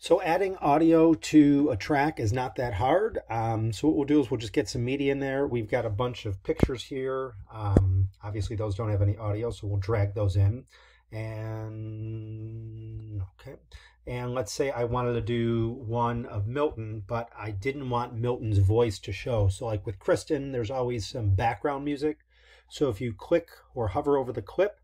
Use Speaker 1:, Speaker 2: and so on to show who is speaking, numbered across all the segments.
Speaker 1: So adding audio to a track is not that hard. Um, so what we'll do is we'll just get some media in there. We've got a bunch of pictures here. Um, obviously those don't have any audio, so we'll drag those in. And okay. And let's say I wanted to do one of Milton, but I didn't want Milton's voice to show. So like with Kristen, there's always some background music. So if you click or hover over the clip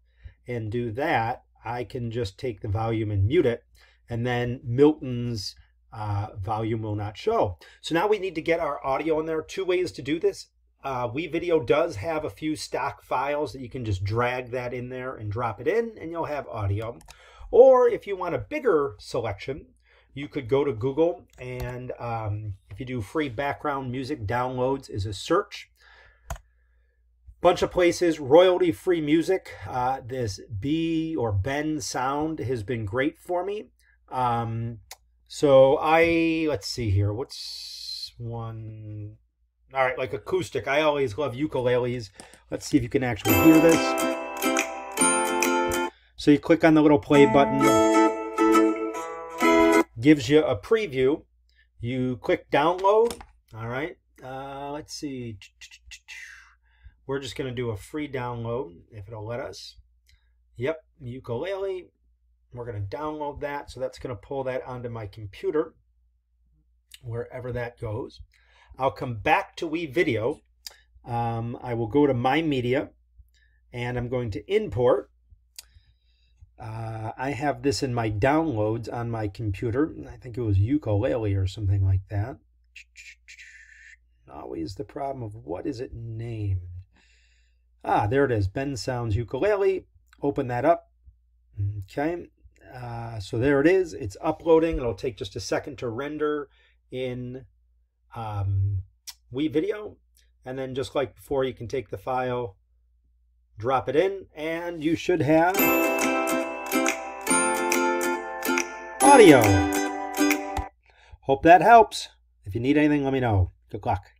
Speaker 1: and do that, I can just take the volume and mute it and then Milton's uh, volume will not show. So now we need to get our audio in there. Two ways to do this. Uh, WeVideo does have a few stock files that you can just drag that in there and drop it in and you'll have audio. Or if you want a bigger selection, you could go to Google and um, if you do free background music downloads is a search. Bunch of places, royalty free music. Uh, this B or Bensound has been great for me. Um, so I let's see here. What's one? All right, like acoustic. I always love ukuleles. Let's see if you can actually hear this. So you click on the little play button. Gives you a preview. You click download. All right. Uh, let's see. We're just going to do a free download if it'll let us. Yep, ukulele. We're going to download that. So that's going to pull that onto my computer, wherever that goes. I'll come back to WeVideo. Um, I will go to My Media, and I'm going to import. Uh, I have this in my downloads on my computer. I think it was ukulele or something like that. Always the problem of what is it named? Ah, there it is. Ben Sounds ukulele. Open that up. Okay. Uh, so there it is. It's uploading. It'll take just a second to render in um, WeVideo. And then just like before, you can take the file, drop it in, and you should have audio. Hope that helps. If you need anything, let me know. Good luck.